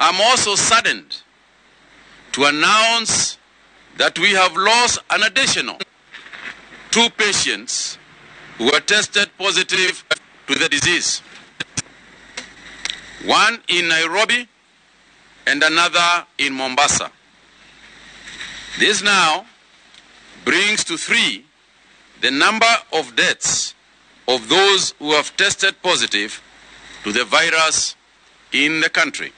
I'm also saddened to announce that we have lost an additional two patients who were tested positive to the disease. One in Nairobi and another in Mombasa. This now brings to three the number of deaths of those who have tested positive to the virus in the country.